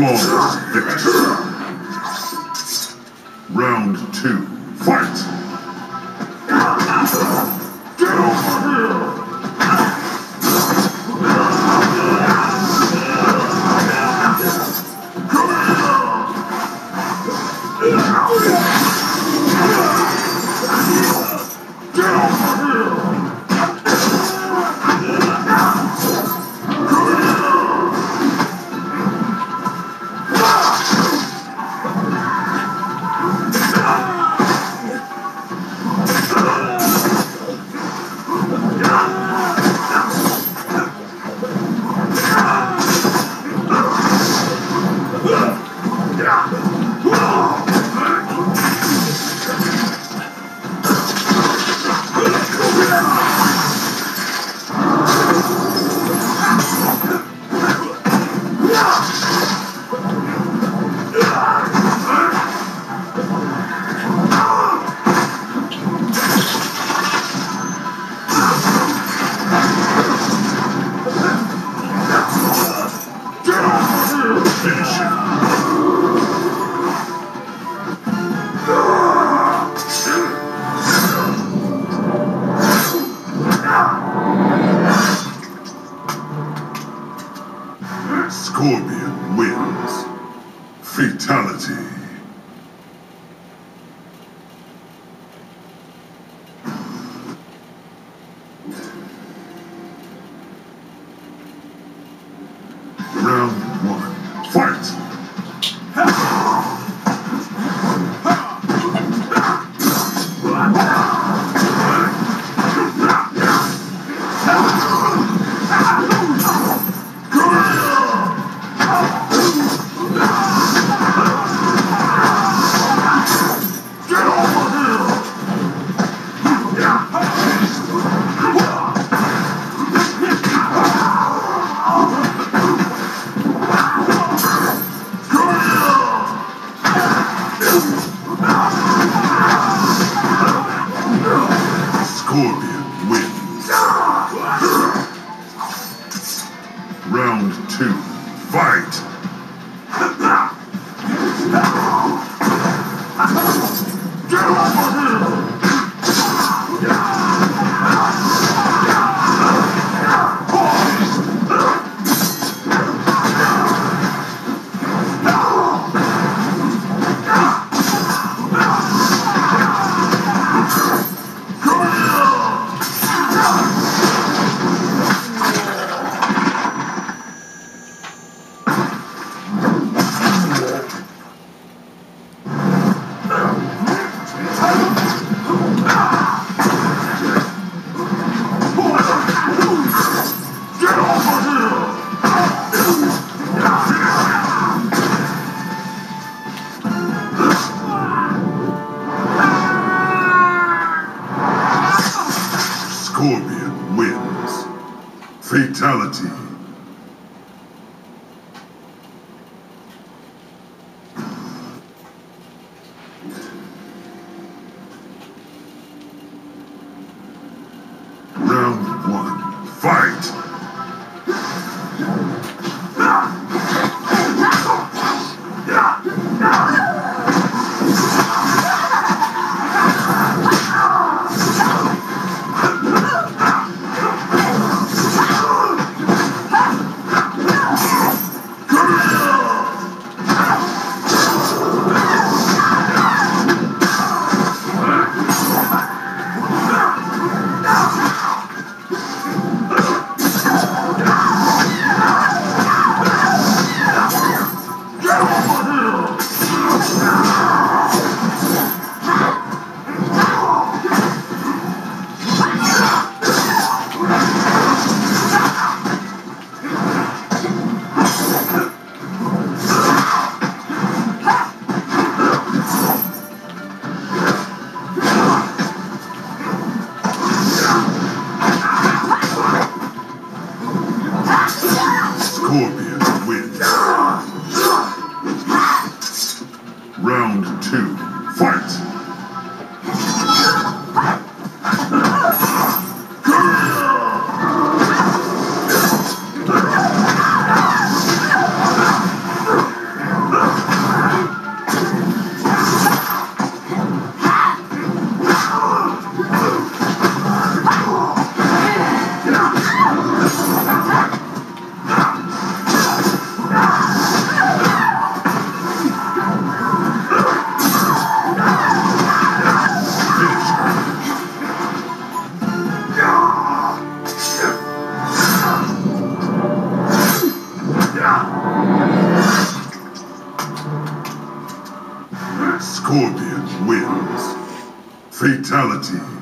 flawless victor. Round two, fight! Round one. Fight! Scorpion Scorpion Fatality.